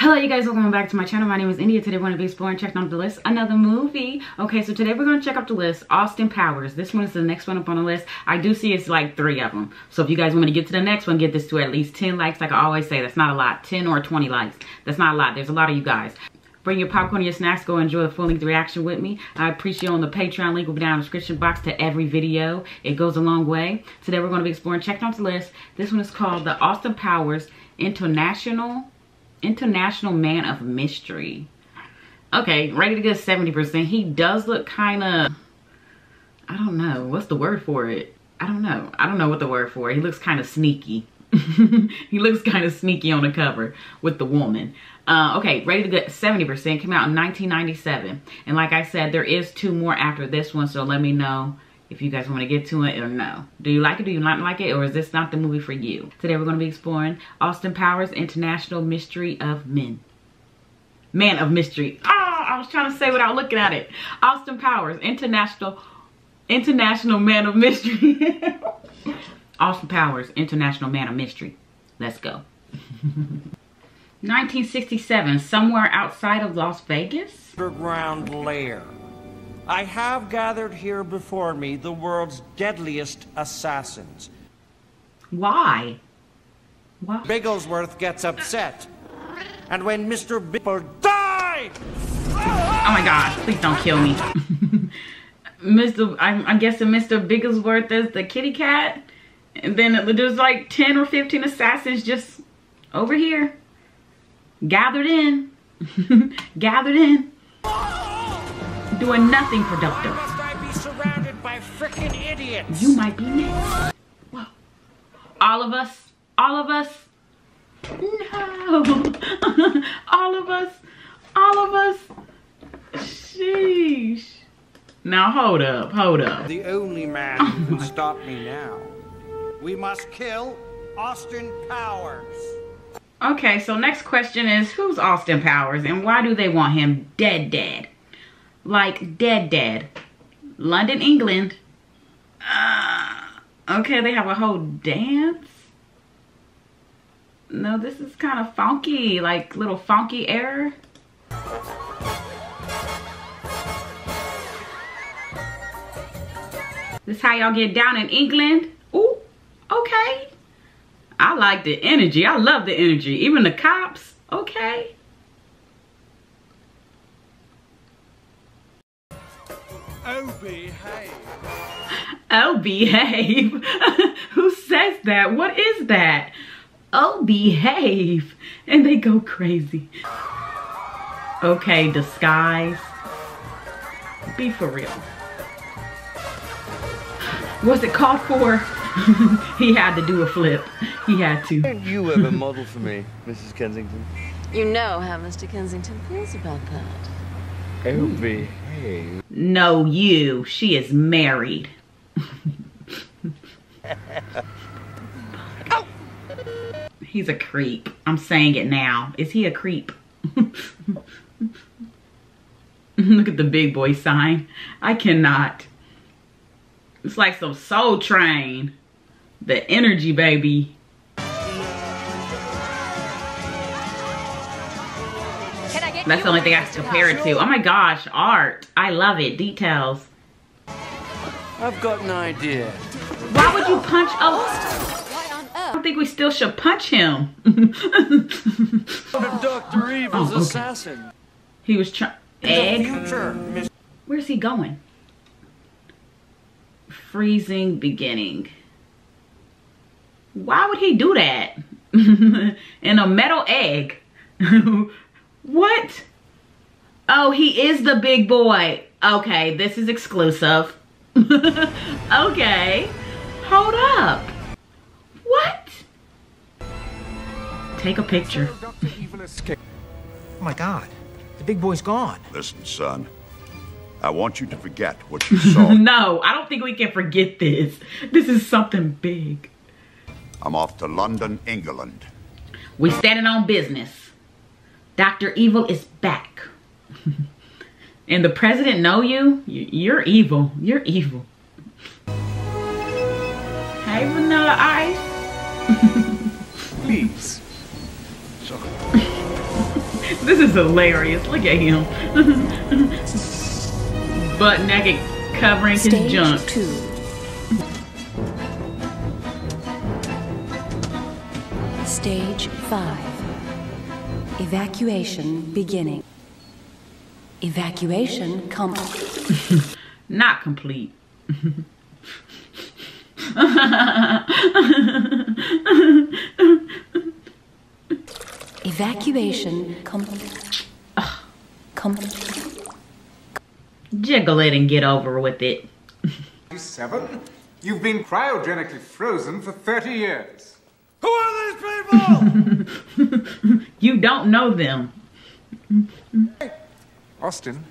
Hello you guys, welcome back to my channel. My name is India. Today we're going to be exploring, checking out the list, another movie. Okay, so today we're going to check out the list, Austin Powers. This one is the next one up on the list. I do see it's like three of them. So if you guys want me to get to the next one, get this to at least 10 likes. Like I always say, that's not a lot. 10 or 20 likes. That's not a lot. There's a lot of you guys. Bring your popcorn and your snacks. Go enjoy the full-length reaction with me. I appreciate you on the Patreon link will be down in the description box to every video. It goes a long way. Today we're going to be exploring, checking out the list. This one is called The Austin Powers International International Man of Mystery. Okay, ready to get 70%. He does look kind of, I don't know. What's the word for it? I don't know. I don't know what the word for it. He looks kind of sneaky. he looks kind of sneaky on the cover with the woman. Uh, okay, ready to get 70%. Came out in 1997. And like I said, there is two more after this one. So let me know if you guys want to get to it or no. Do you like it? Do you not like it? Or is this not the movie for you? Today we're going to be exploring Austin Powers International Mystery of Men. Man of Mystery. Oh, I was trying to say without looking at it. Austin Powers International International Man of Mystery. Austin Powers International Man of Mystery. Let's go. 1967, somewhere outside of Las Vegas? Underground lair. I have gathered here before me the world's deadliest assassins. Why? Why? Bigglesworth gets upset. And when Mr. Biggle die! Oh my gosh, please don't kill me. Mr. I'm, I'm, guessing Mr. Bigglesworth is the kitty cat. And then there's like 10 or 15 assassins just over here. Gathered in. gathered in doing nothing productive. You might be next. Whoa. All of us, all of us, no. all of us, all of us. Sheesh. Now hold up, hold up. The only man who can stop me now. We must kill Austin Powers. Okay, so next question is who's Austin Powers and why do they want him dead dead? Like dead dead. London, England. Uh, okay, they have a whole dance. No, this is kind of funky, like little funky air. This how y'all get down in England? Ooh, okay. I like the energy. I love the energy. Even the cops, okay. Oh, behave. Oh, behave. Who says that? What is that? Oh, behave. And they go crazy. Okay, disguise. Be for real. Was it called for? he had to do a flip. He had to. Don't you ever model for me, Mrs. Kensington? You know how Mr. Kensington feels about that. Oh, behave. No, you. She is married. He's a creep. I'm saying it now. Is he a creep? Look at the big boy sign. I cannot. It's like some soul train. The energy, baby. That's the only thing I can compare it to. Oh my gosh, art. I love it. Details. I've got an idea. Why would you punch Oh, I don't think we still should punch him. Dr. Evil's oh, okay. assassin. He was trying. Egg? Where's he going? Freezing beginning. Why would he do that? In a metal egg. What? Oh, he is the big boy. Okay, this is exclusive. okay. Hold up. What? Take a picture. oh my God. The big boy's gone. Listen, son. I want you to forget what you saw. no, I don't think we can forget this. This is something big. I'm off to London, England. We standing on business. Dr. Evil is back. and the president know you? You're evil. You're evil. Hey, Vanilla Ice. Please. this is hilarious. Look at him. Butt naked covering his Stage junk. two. Stage five. Evacuation beginning. Evacuation complete. Not complete. Evacuation complete. Complete. Jiggle it and get over with it. Seven? You've been cryogenically frozen for 30 years. Who are these people? You don't know them. Austin,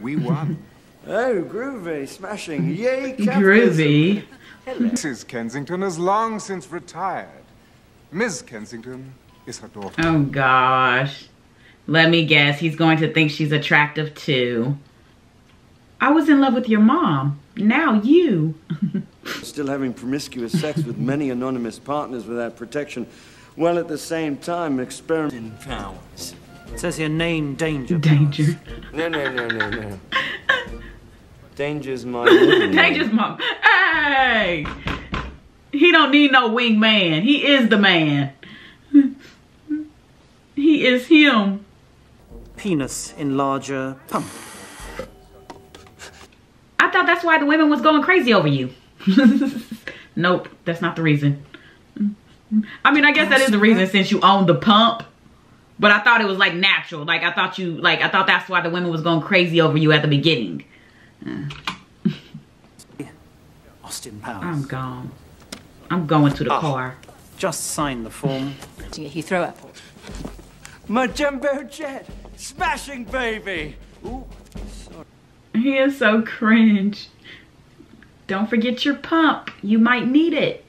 we won. Oh, groovy, smashing, yay, capitalism. Groovy. Mrs. Kensington has long since retired. Ms. Kensington is her daughter. Oh gosh. Let me guess. He's going to think she's attractive too. I was in love with your mom. Now you. Still having promiscuous sex with many anonymous partners without protection, while at the same time experimenting powers. It says here name danger. Danger. No, no, no, no, no. Danger's my middle. Danger's mom. Hey! He don't need no wingman. He is the man. He is him. Penis enlarger pump. I thought that's why the women was going crazy over you. nope, that's not the reason. I mean, I guess that is the reason since you own the pump. But I thought it was like natural. Like I thought you like I thought that's why the women was going crazy over you at the beginning. Austin Powers. I'm gone. I'm going to the ah, car. Just sign the form. To Heathrow Airport. My jumbo jet, smashing baby. Ooh, He is so cringe. Don't forget your pump. You might need it.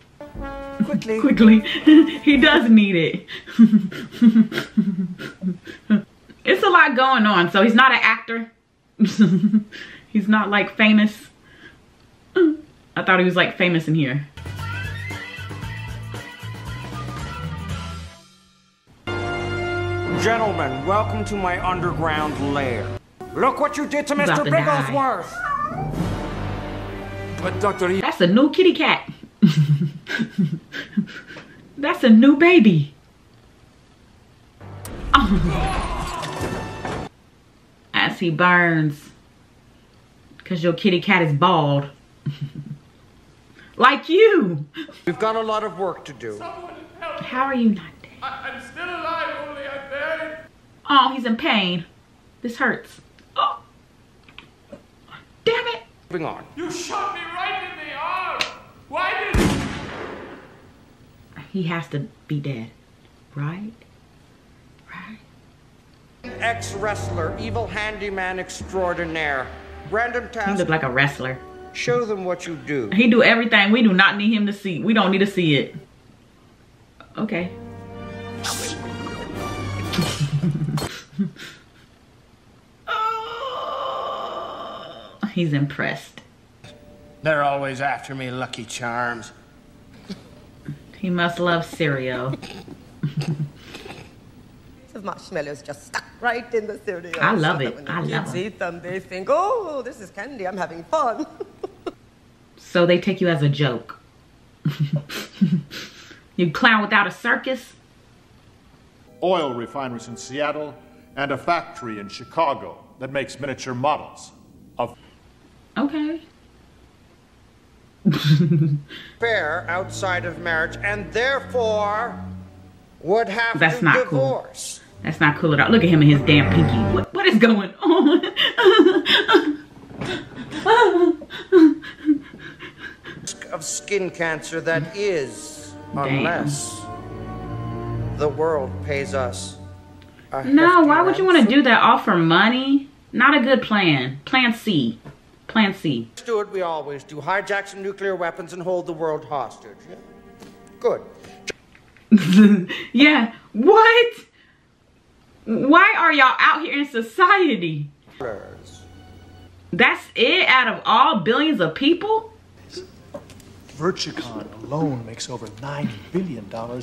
quickly. Quickly. he does need it. it's a lot going on. So he's not an actor. he's not like famous. I thought he was like famous in here. Gentlemen, welcome to my underground lair. Look what you did to He's about Mr. to. Bigglesworth! But Dr. E. That's a new kitty cat. That's a new baby. Oh. As he burns. Because your kitty cat is bald. like you. We've got a lot of work to do. How are you not dead? I'm still alive, only I'm dead. Oh, he's in pain. This hurts. Oh. Damn it. Moving on. You shot me right in the arm. Why did He has to be dead. Right? Right? Ex-wrestler, evil handyman extraordinaire. Random He Task, look like a wrestler. show them what you do. He do everything. We do not need him to see. We don't need to see it. Okay. He's impressed. They're always after me, Lucky Charms. He must love cereal. of marshmallows just stuck right in the cereal. I love so it. that When the I love kids 'em. eat them, they think, "Oh, this is candy. I'm having fun." So they take you as a joke. you clown without a circus? oil refineries in Seattle, and a factory in Chicago that makes miniature models of Okay. Fair outside of marriage, and therefore would have That's to not cool. divorce. That's not cool at all. Look at him and his damn pinky. What, what is going on? Of skin cancer that is, Damn. unless the world pays us. no, why would you want to do that all for money? Not a good plan. Plan C. Plan C. Do what we always do: hijack some nuclear weapons and hold the world hostage. Yeah? Good. yeah. What? Why are y'all out here in society? That's it out of all billions of people? Virtucon alone makes over $9 billion a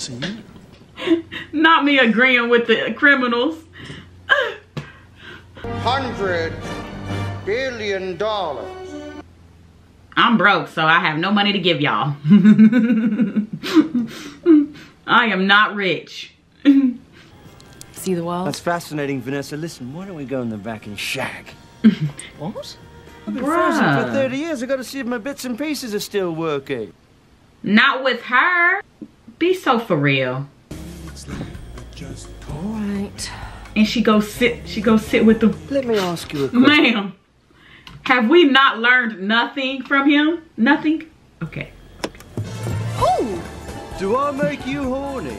year. Not me agreeing with the criminals. Hundred billion dollars. I'm broke, so I have no money to give y'all. I am not rich. See the world? That's fascinating, Vanessa. Listen, why don't we go in the back and shag? What? I've been frozen for 30 years. I've got to see if my bits and pieces are still working. Not with her. Be so for real. All right. And she goes sit. She goes sit with the. Let me ask you a question. Ma'am, have we not learned nothing from him? Nothing. Okay. Do I make you horny?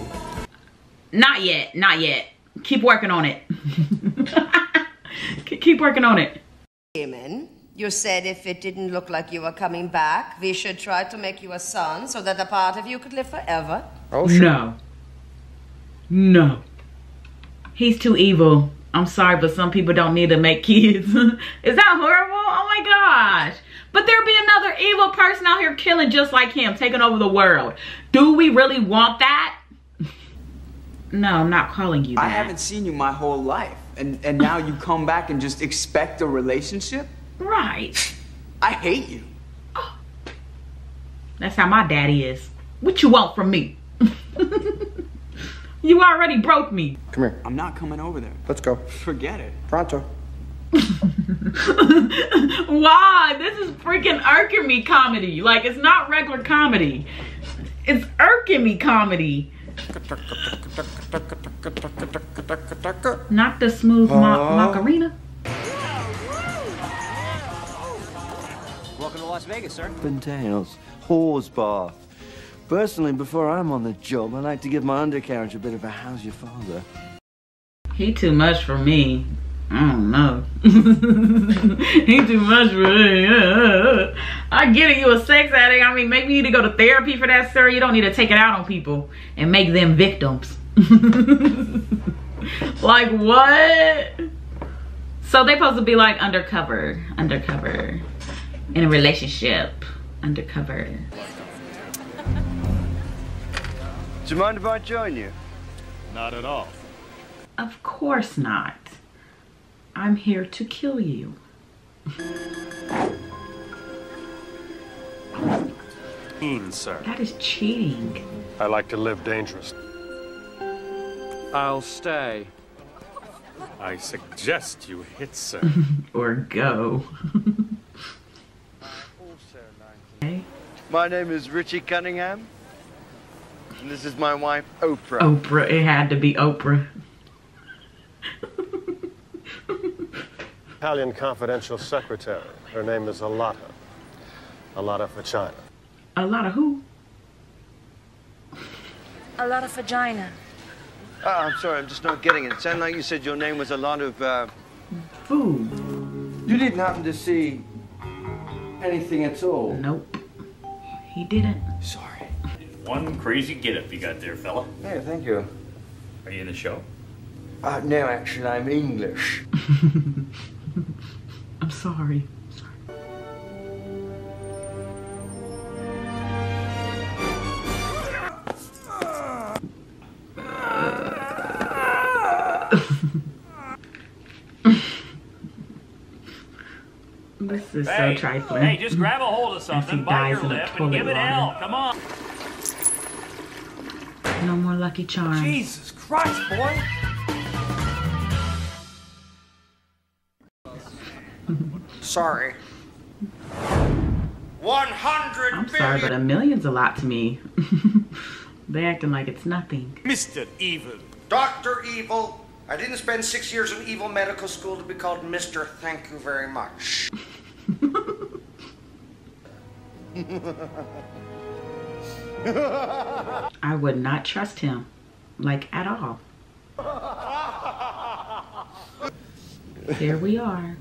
Not yet. Not yet. Keep working on it. Keep- Keep working on it. Amen. You said if it didn't look like you were coming back, we should try to make you a son so that a part of you could live forever. Oh, No. No. He's too evil. I'm sorry, but some people don't need to make kids. Is that horrible? Oh my gosh. But there'll be another evil person out here killing just like him, taking over the world. Do we really want that? No, I'm not calling you that. I haven't seen you my whole life, and and now you come back and just expect a relationship? Right. I hate you. That's how my daddy is. What you want from me? you already broke me. Come here. I'm not coming over there. Let's go. Forget it. Pronto. Why? This is freaking irking me comedy. Like, it's not regular comedy. It's irking me comedy. Not the smooth ma- Macarena. Welcome to Las Vegas, sir. Up. Whore's bath. Personally, before I'm on the job, I like to give my undercarriage a bit of a how's your father. He too much for me. I don't know. he too much for me. I get it, you a sex addict. I mean, maybe you need to go to therapy for that, sir. You don't need to take it out on people and make them victims. like what? So they supposed to be like undercover, undercover, in a relationship, undercover. Do you mind if I join you? Not at all. Of course not. I'm here to kill you. Mean, sir. That is cheating. I like to live dangerous. I'll stay. I suggest you hit, sir. or go. okay. My name is Richie Cunningham. And this is my wife, Oprah. Oprah. It had to be Oprah. Italian confidential secretary. Her name is Alotta. Alotta for China. A lot of who? A lot of vagina. Oh, I'm sorry, I'm just not getting it. It sounded like you said your name was a lot of, uh... Food. You didn't happen to see anything at all? Nope. He didn't. Sorry. One crazy getup you got there, fella. Yeah, thank you. Are you in the show? Uh, no, actually, I'm English. I'm sorry. This is hey, so trifling. Hey, just grab a hold of something, bite dies your lip, and give it water. hell. Come on. No more Lucky Charms. Jesus Christ, boy! Sorry. 100 I'm sorry, but a million's a lot to me. they acting like it's nothing. Mr. Evil. Dr. Evil. I didn't spend six years in evil medical school to be called Mr. Thank you very much. I would not trust him, like at all. Here we are.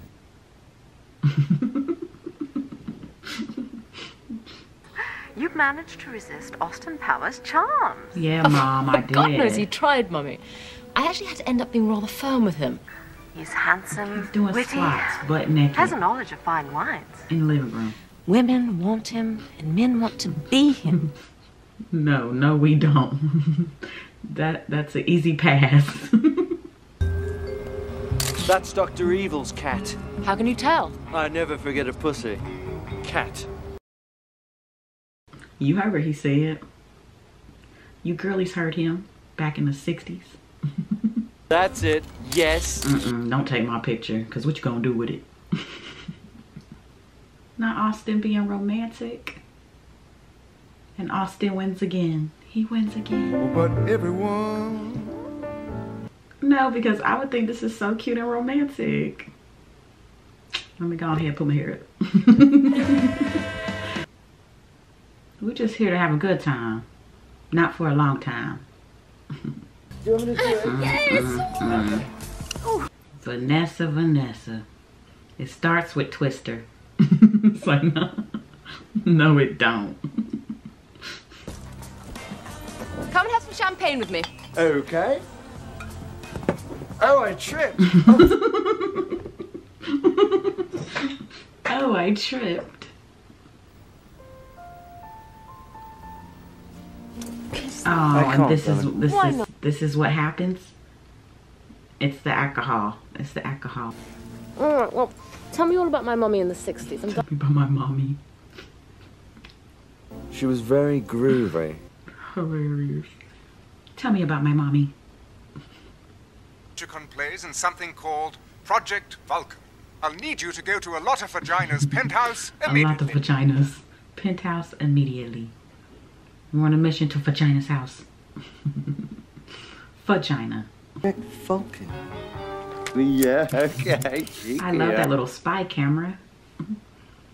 You've managed to resist Austin Powers' charms. Yeah, Mom, I did. God knows he tried, Mummy. I actually had to end up being rather firm with him. He's handsome, He's doing witty, squats, butt naked, has a knowledge of fine wines. in the living room. Women want him, and men want to be him. No, no, we don't. that that's an easy pass. That's Dr. Evil's cat. How can you tell? I never forget a pussy. Cat. You heard what he said. You girlies heard him back in the 60s. That's it. Yes. Mm-mm, don't take my picture, because what you gonna do with it? Not Austin being romantic. And Austin wins again. He wins again. Oh, but everyone. No, because I would think this is so cute and romantic. Let me go ahead and put my hair up. We're just here to have a good time. Not for a long time. Do you want me to do it? Mm, mm. Vanessa, Vanessa. It starts with Twister. it's like, no, no it don't. Come and have some champagne with me. Okay. Oh, oh, I tripped. Oh, I tripped. Oh, and this is this is this is what happens. It's the alcohol. It's the alcohol. All right, well, tell me all about my mommy in the 60s. I'm Tell me about my mommy. She was very groovy. Hilarious. Tell me about my mommy. Chicon plays in something called Project Vulcan. I'll need you to go to a lot of vagina's penthouse immediately. A lot of vaginas. Penthouse immediately. We're on a mission to Vagina's house. Vagina. Vulcan. Yeah, okay. I love that little spy camera.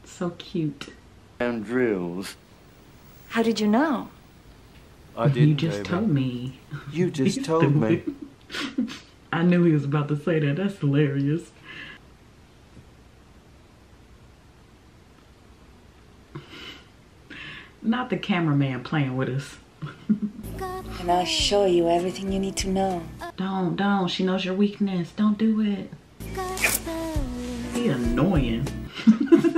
So cute. And drills. How did you know? I didn't. you just told me. You just told me. I knew he was about to say that. That's hilarious. Not the cameraman playing with us. And I'll show you everything you need to know. Don't, don't. She knows your weakness. Don't do it. He annoying.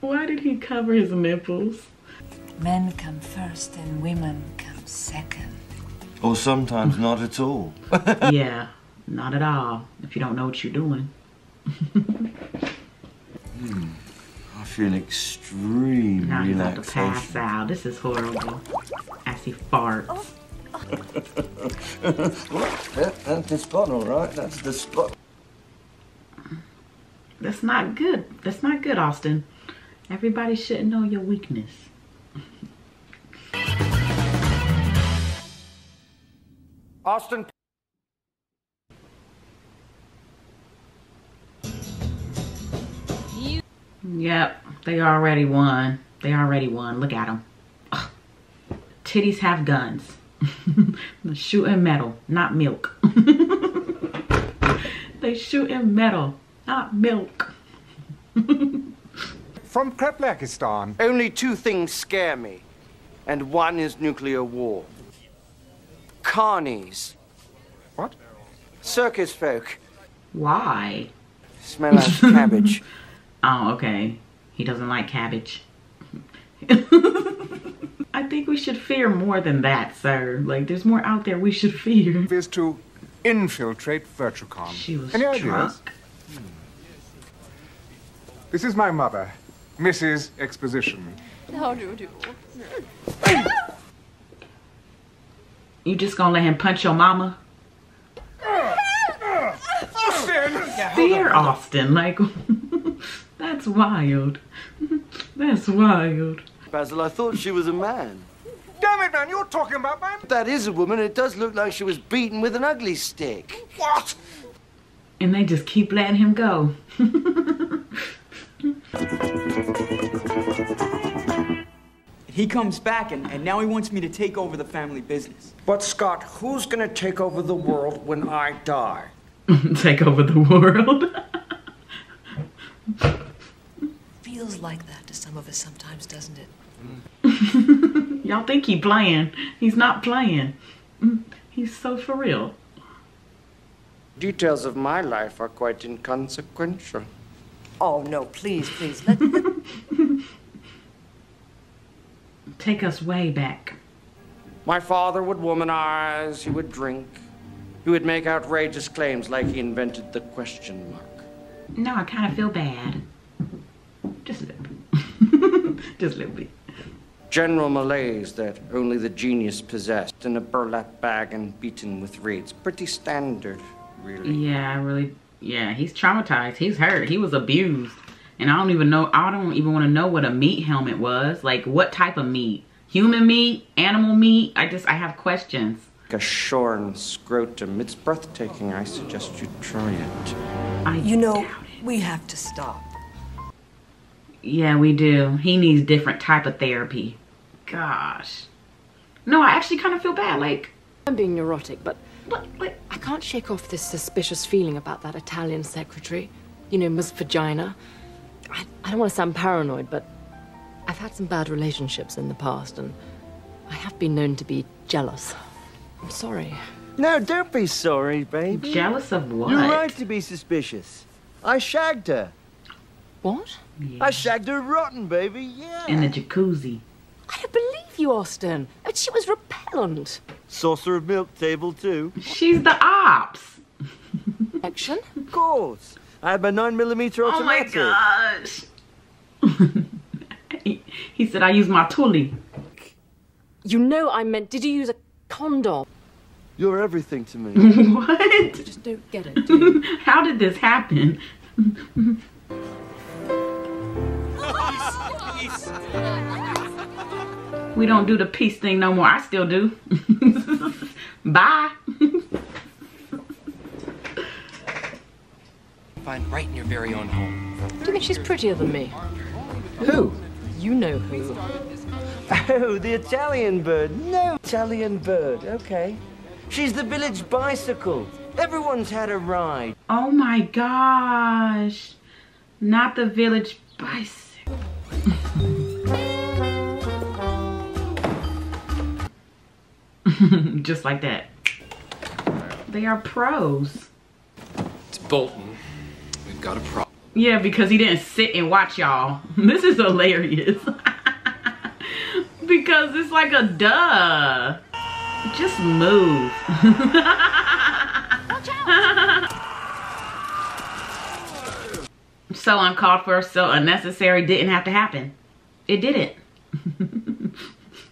Why did he cover his nipples? Men come first and women come second. Or sometimes not at all. yeah, not at all. If you don't know what you're doing. hmm. I feel extreme Now he's about to pass out. This is horrible. As he farts. That- That's the spot, all right. That's the spot. That's not good. That's not good, Austin. Everybody should know your weakness. Austin. Yep, they already won. They already won. Look at them. Titties have guns. Shooting metal, not milk. they shooting metal, not milk. From Kreplachistan. Only two things scare me, and one is nuclear war. Carnies. What? Circus folk. Why? Smell like cabbage. Oh, okay. He doesn't like cabbage. I think we should fear more than that, sir. Like, there's more out there we should fear. Is to infiltrate Virtucon. She was Any ideas? drunk. Hmm. This is my mother, Mrs. Exposition. How do you do? You just gonna let him punch your mama? Austin! Fear Austin, like that's wild. That's wild. Basil, I thought she was a man. Damn it, man, you're talking about my... That is a woman. It does look like she was beaten with an ugly stick. What? And they just keep letting him go. He comes back and, and now he wants me to take over the family business. But Scott, who's gonna take over the world when I die? Take over the world. Feels like that to some of us sometimes, doesn't it? Y'all think he playing. He's not playing. Mm, He's so for real. Details of my life are quite inconsequential. Oh, no, please, please. Let, Take us way back. My father would womanize, he would drink, he would make outrageous claims like he invented the question mark. No, I kind of feel bad. Just a little bit. Just a little bit. General malaise that only the genius possessed in a burlap bag and beaten with reeds. Pretty standard, really. Yeah, I really, yeah, he's traumatized. He's hurt. He was abused. And I don't even know, I don't even want to know what a meat helmet was. Like, what type of meat? Human meat? Animal meat? I just, I have questions. A shorn scrotum. It's breathtaking. I suggest you try it. I You know, we have to stop. Yeah, we do. He needs different type of therapy. Gosh. No, I actually kind of feel bad. Like, I'm being neurotic, but, but, but I can't shake off this suspicious feeling about that Italian secretary. You know, Miss Vagina. I, I don't want to sound paranoid, but I've had some bad relationships in the past, and I have been known to be jealous. I'm sorry. No, don't be sorry, baby. Jealous of what? You're right to be suspicious. I shagged her. What? I shagged her rotten, baby, yeah. in the jacuzzi. I don't believe you, Austin. I mean, she was repellent. Saucer of milk table, too. She's the ops. Action? Of course. I have a 9mm Oh my automatic. gosh. he, he said I use my tully. You know I meant, did you use a condom? You're everything to me. what? Just don't get it, do you? How did this happen? we don't do the peace thing no more. I still do. Bye. Find right in your very own home. Do you think she's prettier than me? Who? You know who. Oh, the Italian bird. No, Italian bird. Okay. She's the village bicycle. Everyone's had a ride. Oh my gosh. Not the village bicycle. Just like that. They are pros. It's Bolton. We've got a problem. Yeah, because he didn't sit and watch y'all. This is hilarious. because it's like a duh. Just move. so uncalled for, so unnecessary, didn't have to happen. It didn't.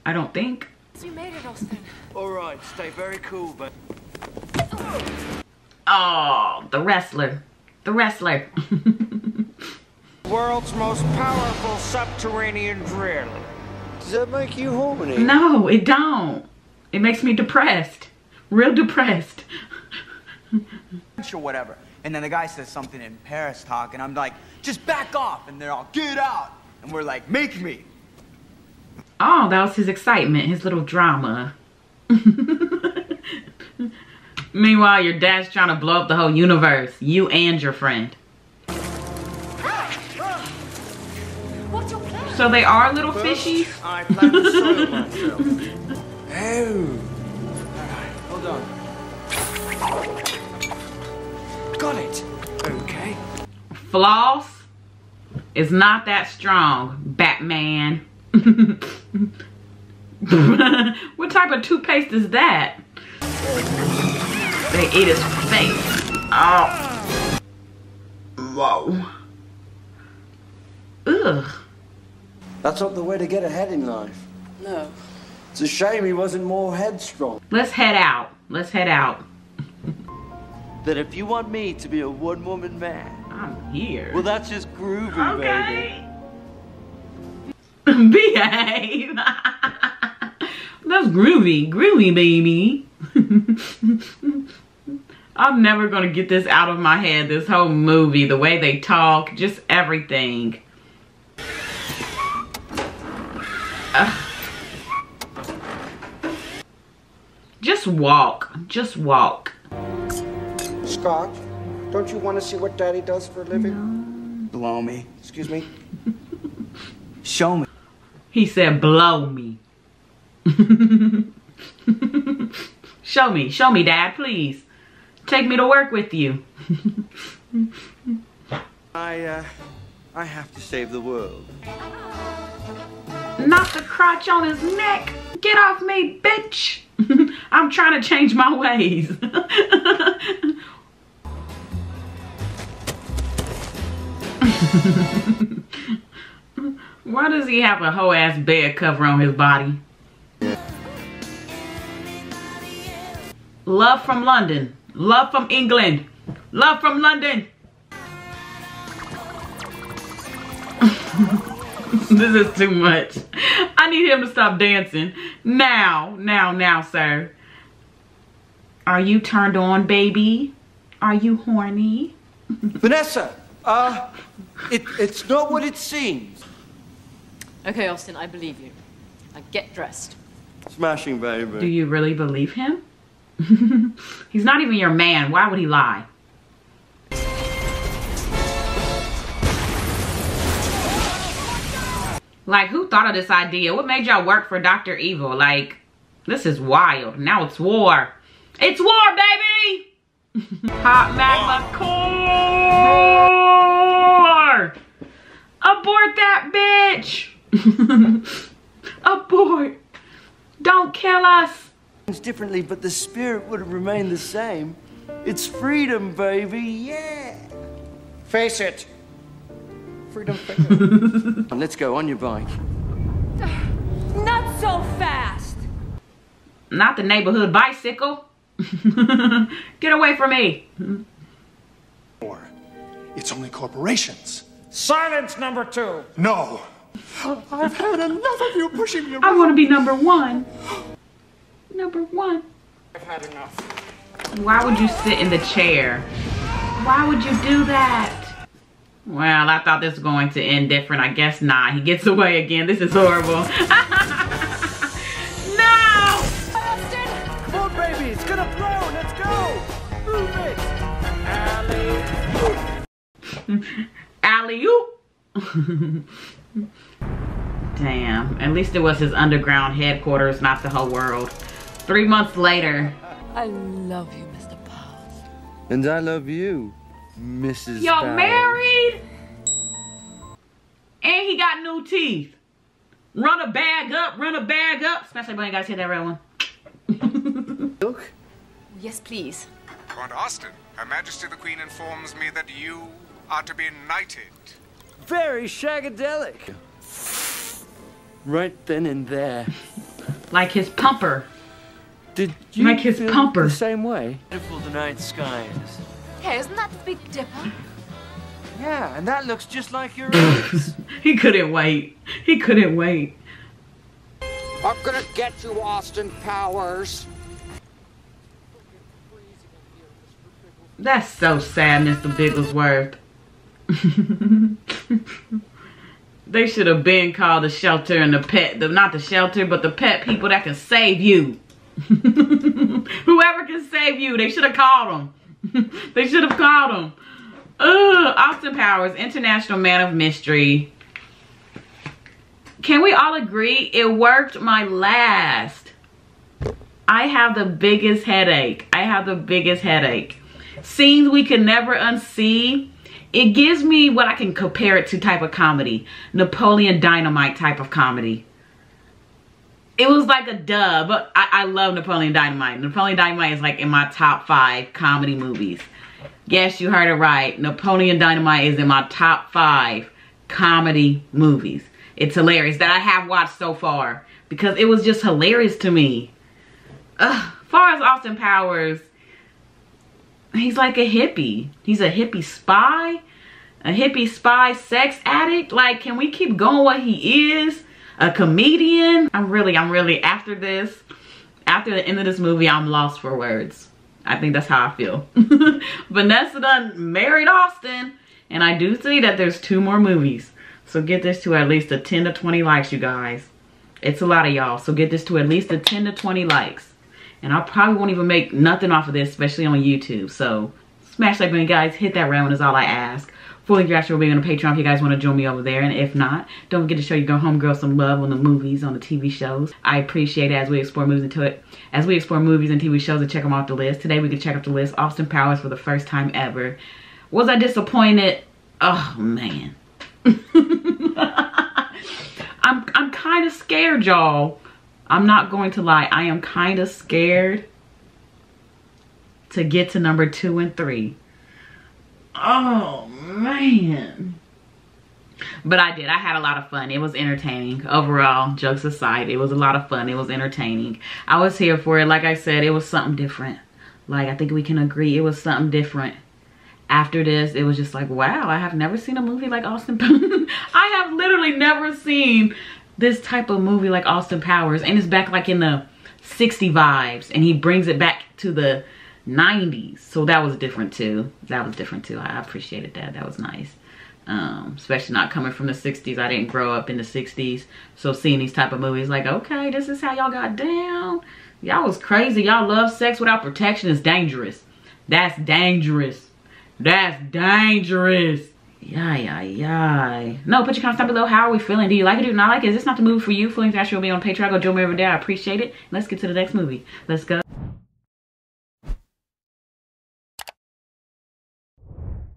I don't think. You made it, Austin. All right, stay very cool, but Oh, the wrestler. The wrestler. World's most powerful subterranean drill. does that make you horny? no, it don't. It makes me depressed. Real depressed. or whatever. And then the guy says something in Paris talk, and I'm like, just back off. And they're all, get out. And we're like, make me. Oh, that was his excitement, his little drama. Meanwhile, your dad's trying to blow up the whole universe. You and your friend. What's your plan? So they are little fishies? I plan to soil myself. Oh. Hold on. Got it. Okay. Floss is not that strong, Batman. what type of toothpaste is that? They ate his face. Oh. Whoa. Ugh. That's not the way to get ahead in life. No. It's a shame he wasn't more headstrong. Let's head out. Let's head out. That if you want me to be a one-woman man, I'm here. well, that's just groovy, baby. Okay. Behave. That's groovy. Groovy, baby. I'm never going to get this out of my head, this whole movie, the way they talk, just everything. Ugh. Just walk. Just walk. Scott, don't you want to see what Daddy does for a living? Blow me. Excuse me? Show me. He said, blow me. show me. Show me, Dad, please. Take me to work with you. I, uh, I have to save the world. Not the crotch on his neck. Get off me, bitch. I'm trying to change my ways. Why does he have a whole ass bed cover on his body? Love from London. Love from England. Love from London. this is too much. I need him to stop dancing. Now, now, now, sir. Are you turned on, baby? Are you horny? Vanessa, uh, it, it's not what it seems. Okay, Austin, I believe you. Now get dressed. Smashing, baby. Do you really believe him? He's not even your man. Why would he lie? Like, who thought of this idea? What made y'all work for Dr. Evil? Like, this is wild. Now it's war. It's war, baby! Hot magma core! Abort that bitch! Abort! Don't kill us! It's differently, but the spirit would have remained the same. It's freedom, baby, yeah! Face it. Freedom, freedom. Let's go, on your bike. Not so fast. Not the neighborhood bicycle. Get away from me. Or it's only corporations. Silence, number two. No. I've had enough of you pushing me around. I want to be number one. Number one. I've had enough. Why would you sit in the chair? Why would you do that? Well, I thought this was going to end different. I guess not. He gets away again. This is horrible. no! Come on, baby, it's gonna blow. Let's go. Move it. Alley oop. Damn. At least it was his underground headquarters, not the whole world. Three months later. I love you, Mr. Powers. And I love you, Mrs. Y'all married? And he got new teeth. Run a bag up, run a bag up. Especially when you guys hear that red one. Look. Yes, please. Count Austin, Her Majesty the Queen informs me that you are to be knighted. Very shagadelic. Right then and there. Like his pumper. Did you Like his feel pumper. the same way? Beautiful the night skies. Hey, isn't that the Big Dipper? Yeah, and that looks just like your eyes. he couldn't wait. He couldn't wait. I'm gonna get you, Austin Powers. That's so sad, Mr. Bigglesworth. they should have been called the shelter and the pet, the, not the shelter, but the pet people that can save you. Whoever can save you, they should have called them. they should have called them. Ugh, Austin Powers, International Man of Mystery. Can we all agree it worked my last? I have the biggest headache. I have the biggest headache. Scenes we can never unsee. It gives me what I can compare it to type of comedy. Napoleon Dynamite type of comedy. It was like a dub, but I, I love Napoleon Dynamite. Napoleon Dynamite is like in my top five comedy movies. Yes, you heard it right. Napoleon Dynamite is in my top five comedy movies. It's hilarious that I have watched so far because it was just hilarious to me. Ugh, far as Austin Powers, he's like a hippie. He's a hippie spy, a hippie spy sex addict. Like, can we keep going what he is? A comedian? I'm really, I'm really, after this, after the end of this movie, I'm lost for words. I think that's how I feel. Vanessa done married Austin. And I do see that there's two more movies. So get this to at least a 10 to 20 likes, you guys. It's a lot of y'all. So get this to at least a 10 to 20 likes. And I probably won't even make nothing off of this, especially on YouTube. So smash that button, guys. Hit that round is all I ask. Fully Grass will be on Patreon if you guys want to join me over there. And if not, don't forget to show your girl homegirl some love on the movies, on the TV shows. I appreciate it as we explore movies into it. As we explore movies and TV shows and check them off the list. Today we can check off the list. Austin Powers for the first time ever. Was I disappointed? Oh, man. I'm, I'm kind of scared, y'all. I'm not going to lie. I am kind of scared to get to number two and three. Oh, man. But I did. I had a lot of fun. It was entertaining. Overall, jokes aside, it was a lot of fun. It was entertaining. I was here for it. Like I said, it was something different. Like, I think we can agree it was something different. After this, it was just like, wow, I have never seen a movie like Austin I have literally never seen this type of movie like Austin Powers. And it's back like in the 60 vibes. And he brings it back to the 90s. So that was different too. That was different too. I appreciated that. That was nice. Um, especially not coming from the 60s. I didn't grow up in the 60s. So seeing these type of movies like, okay, this is how y'all got down. Y'all was crazy. Y'all love sex without protection. It's dangerous. That's dangerous. That's dangerous. Yeah, yeah, yeah. No, put your comments down below. How are we feeling? Do you like it? Do not like it? Is this not the movie for you? Feelings actually will be on Patreon. Go join me every day. I appreciate it. Let's get to the next movie. Let's go.